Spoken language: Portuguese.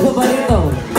novo, Baritão.